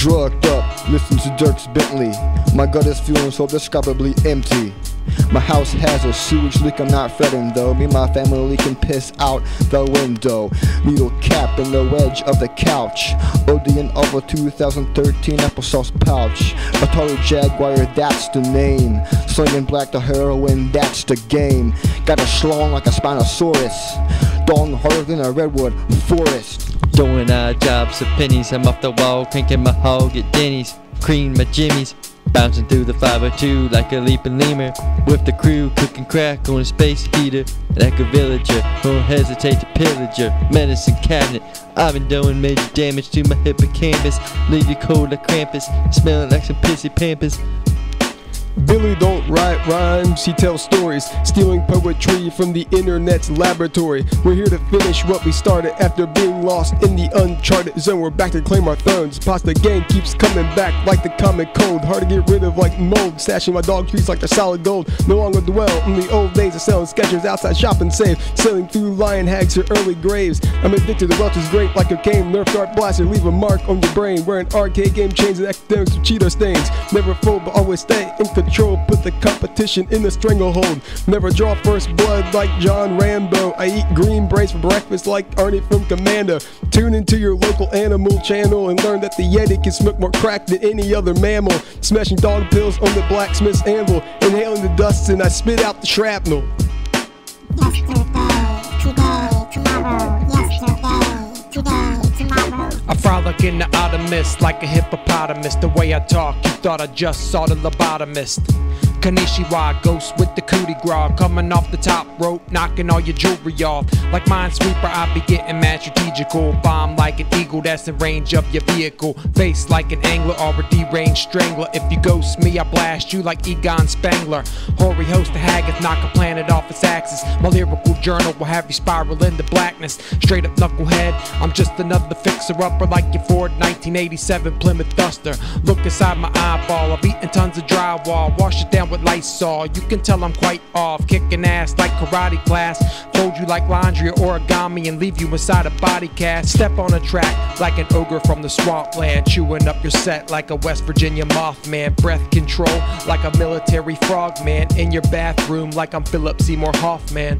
Drugged up, listen to Dierks Bentley. My gut is feeling so describably empty. My house has a sewage leak, I'm not fretting though. Me and my family can piss out the window. Needle cap in the wedge of the couch. ODing of a 2013 applesauce pouch. Atari Jaguar, that's the name. Slinging black to heroin, that's the game. Got a schlong like a Spinosaurus. Dong harder than a redwood forest. Doing odd jobs for pennies, I'm off the wall, cranking my hog at Denny's, cream my jimmies, bouncing through the 502 like a leaping lemur, with the crew cooking crack on a space heater, like a villager, won't hesitate to pillage your medicine cabinet. I've been doing major damage to my hippocampus, leave you cold like Krampus, smelling like some pissy pampers. Billy don't write rhymes, he tells stories, stealing poetry from the internet's laboratory. We're here to finish what we started after being lost in the uncharted zone. We're back to claim our thrones. Pasta gang keeps coming back like the comic code. Hard to get rid of like mold, stashing my dog trees like they're solid gold. No longer dwell in the old days of selling sketchers outside shop and save, sailing through lion hags to early graves. I'm addicted to Welch's grape like a nerf dart blaster, leave a mark on your brain. Wearing arcade game chains and academics with Cheeto stains. Never fold, but always stay in control. Put the competition in the stranglehold. Never draw first blood like John Rambo. I eat green brains for breakfast like Arnie from Commando. Tune into your local animal channel and learn that the Yeti can smoke more crack than any other mammal. Smashing dog pills on the blacksmith's anvil. Inhaling the dust and I spit out the shrapnel. Frolic in the outer mist like a hippopotamus. The way I talk, you thought I just saw the lobotomist. Kanishiwa, ghost with the cootie grog, coming off the top rope, knocking all your jewelry off. Like Minesweeper, I be getting mad strategical. Bomb like an eagle that's in range of your vehicle. Face like an angler or a deranged strangler. If you ghost me, I blast you like Egon Spangler. Hoary host of Hoggoth, knock a planet off its axis. My lyrical journal will have you spiral into blackness. Straight up knucklehead, I'm just another fixer upper like your Ford 1987 Plymouth Duster. Look inside my eyeball, I've eaten tons of drywall. Wash it down with Lysol. You can tell I'm quite off, kicking ass like karate class. Fold you like laundry or origami and leave you inside a body cast. Step on a track like an ogre from the swampland, chewing up your set like a West Virginia Mothman. Breath control like a military frogman in your bathroom like I'm Philip Seymour Hoffman.